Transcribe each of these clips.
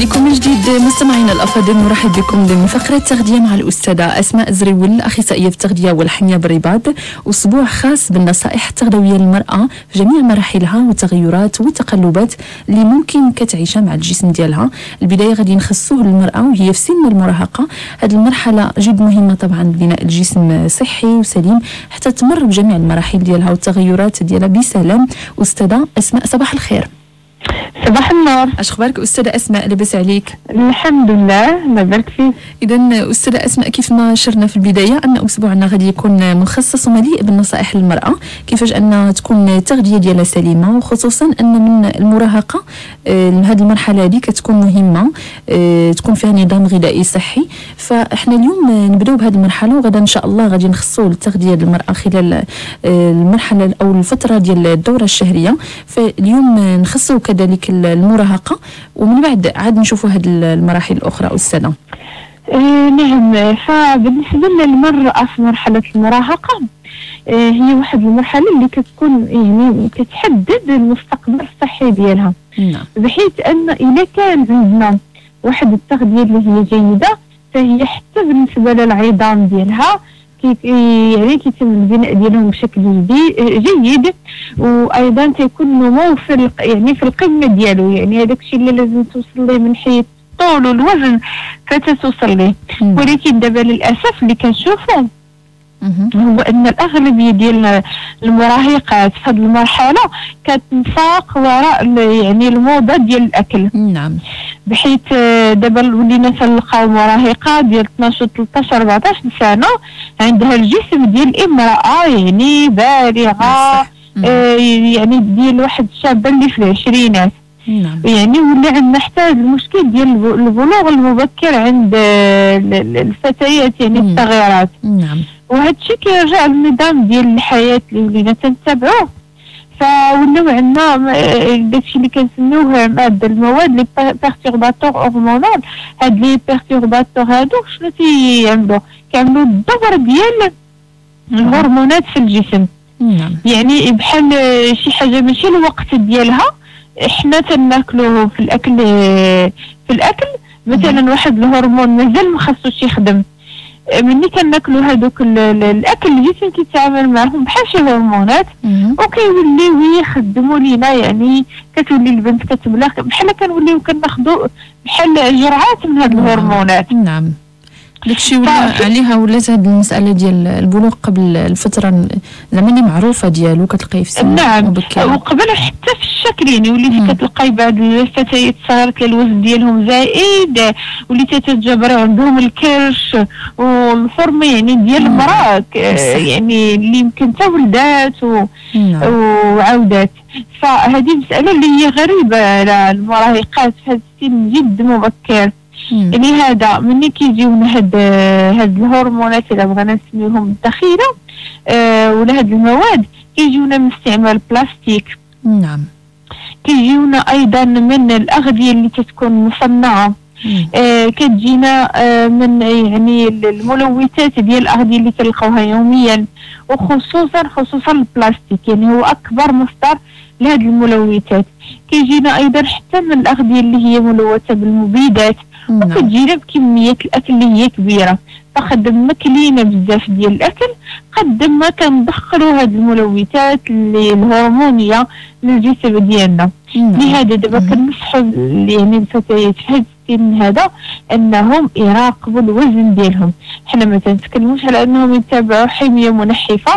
لكم من جديد مستمعينا الأفاضل نرحب بكم ضمن فقرة تغذية مع الأستاذة أسماء زريول أخصائية التغذية والحمية بالرباط. أسبوع خاص بالنصائح التغذوية للمرأة في جميع مراحلها والتغيرات والتقلبات اللي ممكن كتعيشها مع الجسم ديالها. البداية غادي نخصوه للمرأة وهي في سن المراهقة. هذه المرحلة جد مهمة طبعا لبناء الجسم صحي وسليم حتى تمر بجميع المراحل ديالها والتغيرات ديالها. بسلام أستاذة أسماء صباح الخير. صباح النور. اش أخبارك أستاذة أسماء لاباس عليك؟ الحمد لله الله يبارك فيك اذا أستاذة أسماء كيف ما شرنا في البداية أن اسبوعنا غادي يكون مخصص ومليء بالنصائح للمرأة كيفاش أن تكون التغذيه ديالها سليمة وخصوصا أن من المراهقة آه، هذه المرحلة هذه كتكون مهمة آه، تكون فيها نظام غذائي صحي. فإحنا اليوم نبداو بهذه المرحلة وغدا إن شاء الله غادي نخصو التغذية للمرأة خلال آه، المرحلة أو الفترة ديال الدورة الشهرية. فاليوم نخصو كذلك المراهقة. ومن بعد عاد نشوفوا هذه المراحل الأخرى أستاذة. آه نعم. فبالنسبة للمرأة في مرحلة المراهقة آه هي واحد المرحلة اللي كتكون يعني كتحدد المستقبل الصحي ديالها. نعم. بحيث أن إذا كان عندنا واحد التغذية اللي هي جيدة فهي حتى بالنسبة للعظام ديالها يعني كيتم البناء ديالهم بشكل جيد وأيضا تيكون النمو في يعني في القمة ديالو يعني هذاك الشيء اللي لازم توصل ليه من حيث الطول والوزن فتتوصل ليه. ولكن دابا للأسف اللي كنشوفو. هو أن الأغلبية ديال المراهقات في هذه المرحلة كتنساق وراء يعني الموضة ديال الأكل نعم بحيث آه، دابا ولينا تلقاو مراهقة ديال 12 13 14 سنه عندها الجسم ديال امرأة يعني بالغة. مم. آه يعني ديال واحد الشابة اللي في العشرينات نعم يعني ولا عندنا حتى المشكل ديال الب- البلوغ المبكر عند آه، ال- ال- الفتيات يعني مم. الصغيرات نعم وهذا الشيء كيرجع للنظام ديال الحياة اللي ولينا تنتبعوه فولاو عندنا آه، داكشي اللي كنسميوه ماده المواد les perturbateurs hormonaux هاد les perturbateurs هادو شنو تيعملوا كيعملوا الدور ديال الهرمونات في الجسم. نعم. يعني بحال آه، شي حاجة ماشي الوقت ديالها حنا تناكلوه في الأكل آه، في الأكل. مثلا واحد الهرمون مازال ما خاصوش يخدم. ملي كناكلو هادوك ال- ال- الأكل الجسم كيتعامل معهم بحال شي هرمونات. وكيوليو يخدموا لينا يعني كتولي البنت كتبلغ بحال كنوليو كناخدو بحال جرعات من هاد نعم. الهرمونات نعم داكشي ولا ف- عليها ولات هاد المسألة ديال البلوغ قبل الفترة زعما معروفة ديالو كتلقايه في سن نعم وقبل حتى في الشكل يعني. وليتي كتلقاي بعض الفتيات الصغار كان الوزن ديالهم زائد وليتي تتجبر عندهم الكرش والفورمة يعني ديال مم. المراه ك- صح. يعني اللي يمكن تا ولدات و... نعم وعودات فهذه مسألة اللي هي غريبة على المراهقات في هذا السن جد مبكر. يعني هذا ملي كيجيونا هاد هاد الهرمونات اللي بغينا نسميوهم الذخيرة آه ولا هاد المواد كيجيونا من استعمال البلاستيك نعم. كيجيونا أيضا من الأغذية اللي تتكون مصنعة. آه كتجينا آه من يعني الملوثات ديال الأغذية اللي كنلقاوها يوميا وخصوصا خصوصا البلاستيك يعني هو أكبر مصدر لهذه الملوثات. كيجينا أيضا حتى من الأغذية اللي هي ملوثة بالمبيدات. وكتجينا بكميات الأكل اللي هي كبيرة فقد ما كلينا بزاف ديال الأكل قد ما كندخلوا هذه الملوثات اللي الهرمونية للجسم ديالنا نعم. لهذا دابا. كنصحوا يعني الفتيات في السن هذا أنهم يراقبوا الوزن ديالهم. حنا ما تنتكلموش على أنهم يتبعوا حمية منحفة.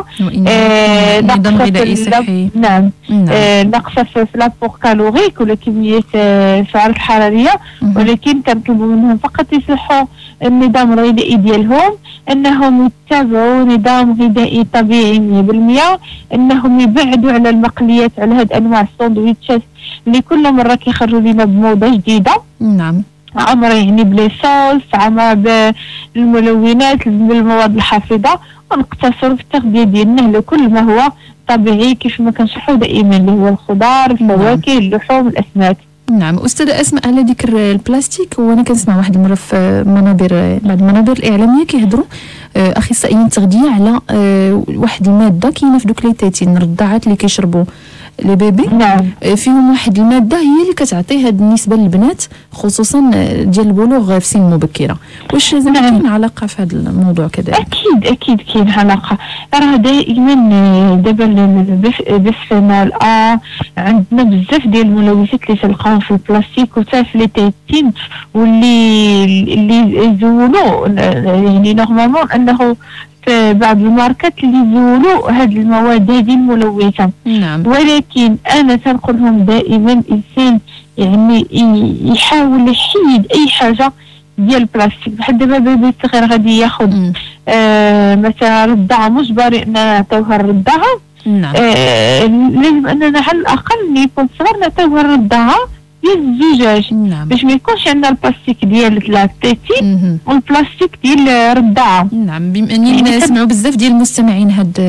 آه، نظام نقص غذائي صحي. نعم. نعم. آه، ناقصة في لابور كالوريك ولا كمية آه، السعرات الحرارية. ولكن كنطلبوا منهم فقط يصلحوا النظام الغذائي ديالهم أنهم يتبعوا نظام غذائي طبيعي 100% أنهم يبعدوا على المقليات على هاد أنواع الساندويتشات اللي كل مرة كيخرجوا لنا بموضة جديدة. نعم. عمره يعني بلي صوص عمره بالملونات بالمواد الحافظة ونقتصروا في التغذيه ديالنا على كل ما هو طبيعي كيف ما كنشرحوا دائما اللي هو الخضار الفواكه اللحوم الأسماك. نعم. أستاذة أسماء على ذكر البلاستيك وأنا كنسمع واحد المرة في منابر بعض المنابر الإعلامية كيهضروا آه، أخصائيين التغذيه على آه، واحد المادة كاينة في دوك لي تيتين الرضاعات اللي كيشربوا. لي بيبي. نعم. آه، فيهم واحد المادة هي اللي كتعطي هاد النسبة للبنات خصوصا آه، ديال البلوغ في سن مبكرة. واش زعما نعم. كاين علاقة في هذا الموضوع كذلك؟ أكيد أكيد كاين علاقة. راه دائما آه، دابا bisphénol A عندنا بزاف ديال الملوثات اللي تلقاهم في البلاستيك وتا في les tétines واللي اللي يزولوا يعني normalement أنه بعض الماركات اللي يزولوا هاد المواد هذه الملوثة. نعم. ولكن أنا تنقول لهم دائما الانسان يعني يحاول يحيد أي حاجة ديال البلاستيك. بحال دابا بيبي صغير غادي ياخذ. آه مثلا رضاعه مجبري أننا نعطيوها الرضاعه نعم. آه لازم أننا على الأقل يكون صغير نعطيوها الرضاعه ديال الزجاج نعم باش ما يكونش عندنا البلاستيك ديال مهم. والبلاستيك ديال الرضاعه نعم بما أني يعني كت- نسمعوا بزاف ديال المستمعين هاد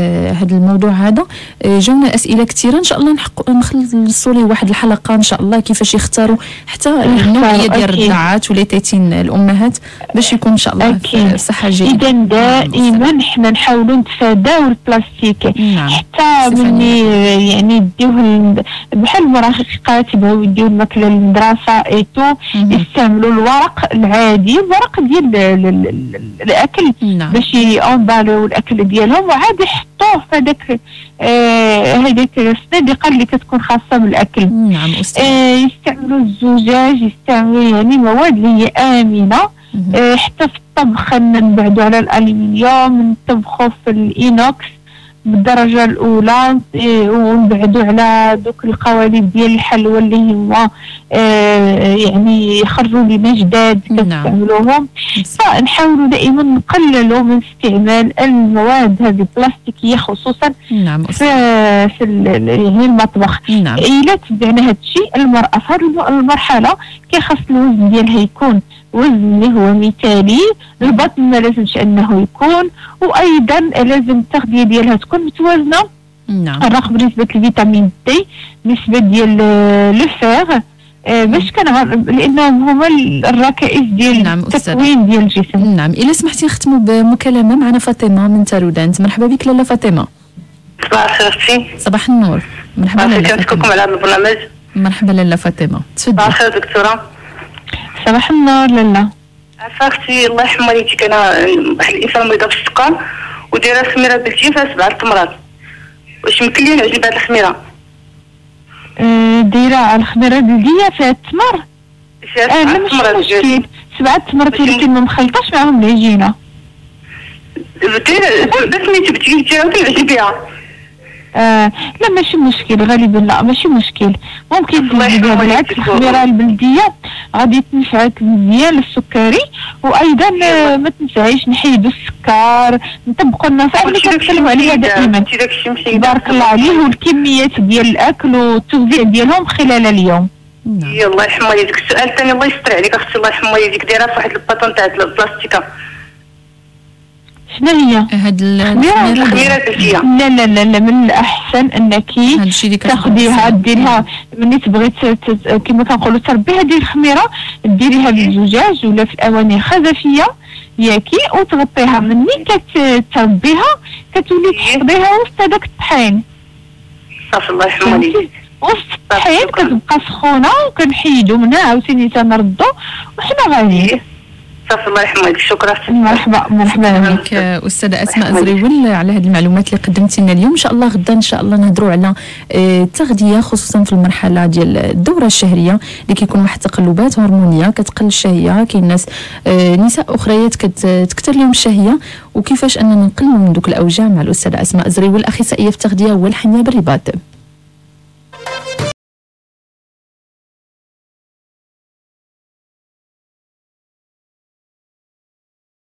هاد الموضوع هذا. آه، جاونا أسئلة كثيرة. إن شاء الله نخصصوا ليه واحد الحلقة إن شاء الله كيفاش يختاروا حتى النوعيه ديال. الرضاعات ولا tétines الأمهات باش يكون إن شاء الله. في صحة جيدة. إذا دائما حنا نحاولوا نتفاداو البلاستيك. نعم حتى ملي يعني يديوه ال- بحال المراهقات يبغيو يديو الماكلة للمدرسه et tout مهم. يستعملوا الورق العادي الورق ديال ال- ال- ال- الأكل نعم. باش ي emballiw الأكل ديالهم وعاد يحطوه في هذاك آه هذيك الصناديقه اللي كتكون خاصة بالأكل. نعم أستاذ. آه يستعملوا الزجاج يستعملوا يعني مواد اللي هي آمنة. آه، حتى في الطبخ نبعدوا على الالومنيوم نطبخوا في الإينوكس. بالدرجة الأولى آه، ونبعدوا على دوك القوالب ديال الحلوى اللي هما آه، يعني يخرجوا لنا جداد نعم. كنستعملوهم فنحاولوا دائما نقللوا من استعمال المواد هذه البلاستيكية خصوصا نعم. في في يعني المطبخ. نعم. إلا تبعنا هذا الشيء المرأة في هذه المرحلة كيخص الوزن ديالها يكون وزن اللي هو مثالي البطن ما لازمش انه يكون وأيضا لازم التغذية ديالها تكون متوازنة. نعم. الرغم بنسبه الفيتامين دي نسبه ديال آه، لو فيغ آه، باش كنعرف لأنهم هما ال- الركائز ديال نعم،. التكوين ديال الجسم. نعم إلا سمحتي نختموا بمكالمة معنا فاطمة من تارودانت مرحبا بك لاله فاطمة. صباح الخير أختي. صباح النور. مرحبا لاله كنشكركم فاطمة. على هذا البرنامج. مرحبا لاله فاطمة. صباح تفضلي الخير دكتورة. صباح النور لالا عارفه أختي الله يرحم والديك أنا واحد الإنسان مريضه بالسكر ودايرة خميرة بنتي فيها سبعة التمرات واش يمكن لي نعجب بهذه الخميرة؟ آه، دايرة الخميرة البلديه فيها التمر فيها سبعة التمرات مشكل. سبعة تمرات ماشي ولكن ما مخلطاش معاهم العجينة. دايره بس ملي تبتي كنعجب بها آه لا ماشي مشكل غالبا لا ماشي مشكل. ممكن بالعكس. الخميره البلدية غادي تنفعك مزيان السكري وأيضا آه، ما تنسايش نحيدوا السكر نطبقوا النصائح اللي كنتكلموا عليها دائما. بارك الله عليه والكميات ديال الأكل والتوزيع ديالهم خلال اليوم. الله يرحم والديك السؤال الثاني الله يستر عليك أختي الله يرحم والديك دايرة في واحد الباطون تاع البلاستيكة. شنو هي؟ هاد خميرة- الخميره لا لا لا لا من الأحسن أنك هاد تاخديها. ديريها. ملي تبغي كما كنقولوا تربيها ديال الخميرة ديريها بالزجاج ولا في الأواني خزفيه ياكي وتغطيها. مني كتربيها كتولي تحطيها وسط هذاك الطحين. صافي الله يرحم والديك فهمتي وسط الطحين كتبقى سخونة وكنحيدو منها عاوتاني تنردو وحنا غاديين الله شكرا. مرحبا. مرحبا بك أستاذة أسماء. زريول على هذه المعلومات اللي قدمتي لنا اليوم. إن شاء الله غدا إن شاء الله نهضروا على آه، التغذيه خصوصا في المرحلة ديال الدورة الشهرية اللي كيكون واحد التقلبات هرمونية كتقل الشهية. كاين ناس آه، نساء اخريات كتكثر لهم الشهية. وكيفاش أننا نقللوا من دوك الأوجاع مع الأستاذة أسماء زريول أخصائية في التغذية والحميه بالرباط.